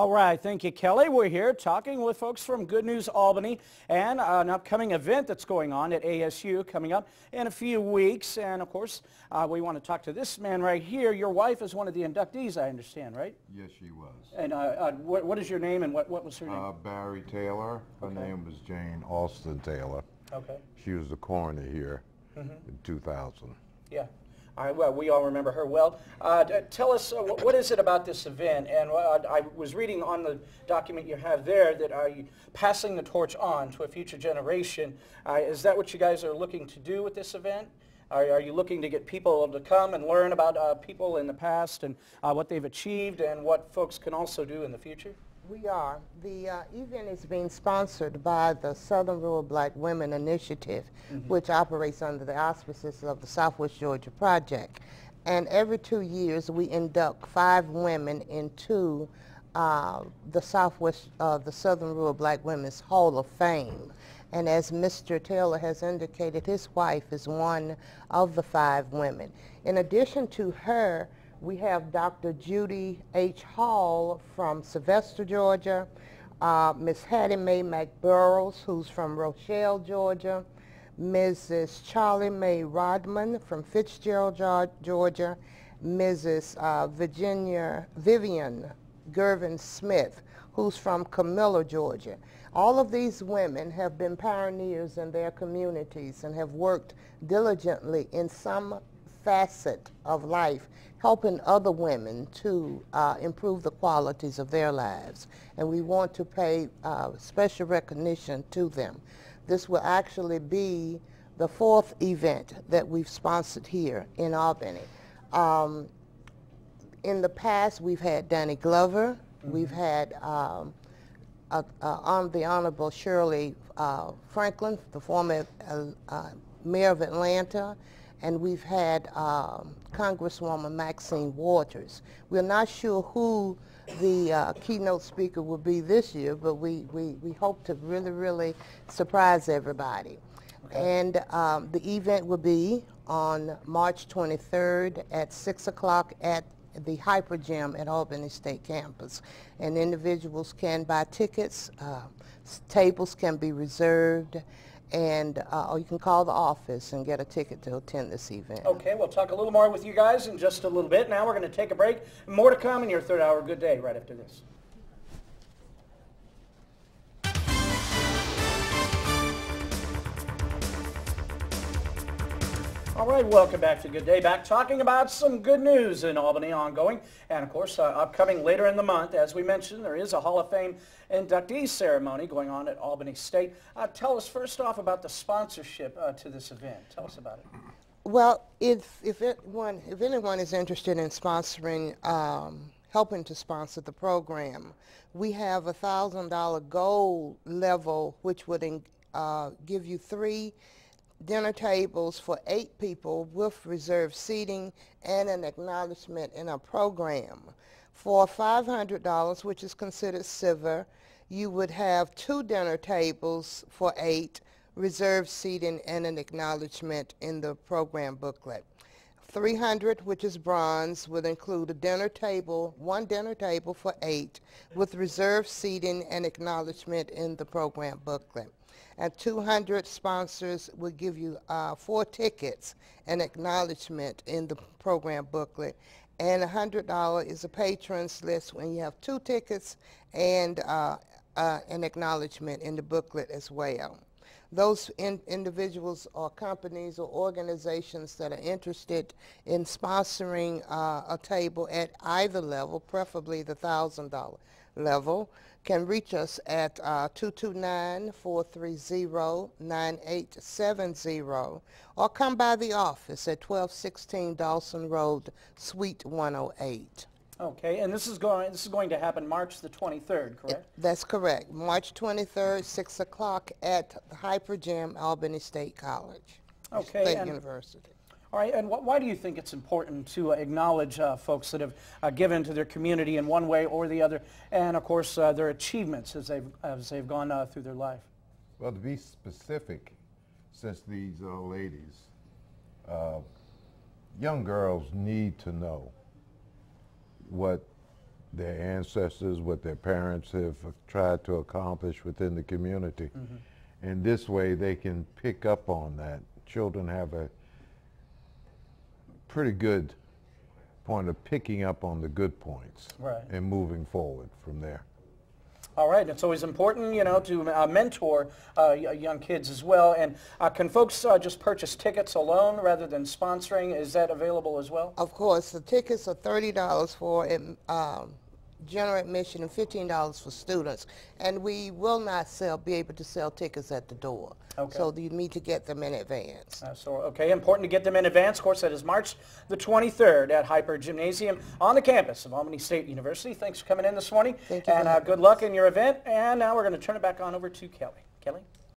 All right, thank you, Kelly. We're here talking with folks from Good News Albany and an upcoming event that's going on at ASU coming up in a few weeks. And of course, uh, we want to talk to this man right here. Your wife is one of the inductees, I understand, right? Yes, she was. And uh, uh, what, what is your name and what, what was her name? Uh, Barry Taylor. Her Okay. name was Jane Austin Taylor. okay. She was the coroner here Mm-hmm. in 2000. Yeah. Well, we all remember her well. Uh, tell us, uh, wh- what is it about this event? And uh, I was reading on the document you have there that are you passing the torch on to a future generation. Uh, is that what you guys are looking to do with this event? Are, are you looking to get people to come and learn about uh, people in the past and uh, what they've achieved and what folks can also do in the future? We are. The uh, event is being sponsored by the Southern Rural Black Women Initiative, which operates under the auspices of the Southwest Georgia Project. And every two years, we induct five women into uh, the Southwest, uh, the Southern Rural Black Women's Hall of Fame. And as Mr. Taylor has indicated, his wife is one of the five women. In addition to her, we have Dr. Judy H. Hall from Sylvester, Georgia, uh, Miss Hattie Mae McBurrows, who's from Rochelle, Georgia, Mrs. Charlie Mae Rodman from Fitzgerald, Georgia, Mrs. Uh, Virginia Vivian Gervin Smith, who's from Camilla, Georgia. All of these women have been pioneers in their communities and have worked diligently in some facet of life, helping other women to uh, improve the qualities of their lives. And we want to pay uh, special recognition to them. This will actually be the fourth event that we've sponsored here in Albany. Um, in the past, we've had Danny Glover. We've had um, uh, uh, on the Honorable Shirley uh, Franklin, the former uh, uh, mayor of Atlanta, and we've had um, Congresswoman Maxine Waters. We're not sure who the uh, keynote speaker will be this year, but we, we, we hope to really, really surprise everybody. And um, the event will be on March 23rd at 6 o'clock at the Hyper Gym at Albany State Campus. And individuals can buy tickets, uh, tables can be reserved, and uh, or you can call the office and get a ticket to attend this event. Okay, we'll talk a little more with you guys in just a little bit. Now we're going to take a break. More to come in your third hour. Good day right after this. All right, welcome back to Good Day. Back talking about some good news in Albany ongoing. And of course, uh, upcoming later in the month, as we mentioned, there is a Hall of Fame inductee ceremony going on at Albany State. Uh, tell us first off about the sponsorship uh, to this event. Tell us about it. Well, if if anyone if anyone is interested in sponsoring, um, helping to sponsor the program, we have a thousand dollar goal level, which would uh, give you three dinner tables for eight people with reserved seating and an acknowledgement in a program. For $500, which is considered silver, you would have two dinner tables for eight, reserved seating and an acknowledgement in the program booklet. 300, which is bronze, would include a dinner table, one dinner table for eight, with reserved seating and acknowledgement in the program booklet. And 200 sponsors will give you uh, four tickets and acknowledgement in the program booklet. And $100 is a patrons list when you have two tickets and uh, uh, an acknowledgement in the booklet as well those in, individuals or companies or organizations that are interested in sponsoring uh, a table at either level, preferably the thousand dollar level, can reach us at uh, 229-430-9870 or come by the office at 1216 Dawson Road, Suite 108. Okay, and this is going this is going to happen March the 23rd, correct? That's correct. March 23rd, 6 o'clock at the Hyper Gym, Albany State College. Okay, State and- University. All right, and wh- why do you think it's important to uh, acknowledge uh, folks that have uh, given to their community in one way or the other, and of course uh, their achievements as they've as they've gone uh, through their life? Well, to be specific, since these uh, ladies, uh, young girls need to know what their ancestors, what their parents have tried to accomplish within the community. Mm-hmm. And this way they can pick up on that. Children have a pretty good point of picking up on the good points Right. and moving forward from there. All right, it's always important, you know, to uh, mentor uh, young kids as well. And uh, can folks uh, just purchase tickets alone rather than sponsoring? Is that available as well? Of course, the tickets are thirty dollars for um, general admission and fifteen dollars for students. And we will not sell, be able to sell tickets at the door. Okay. So you need to get them in advance. Uh, so, okay, important to get them in advance. Of course, that is March the 23rd at Hyper Gymnasium on the campus of Albany State University. Thanks for coming in this morning. Thank you And uh, good luck in your event. And now we're going to turn it back on over to Kelly. Kelly?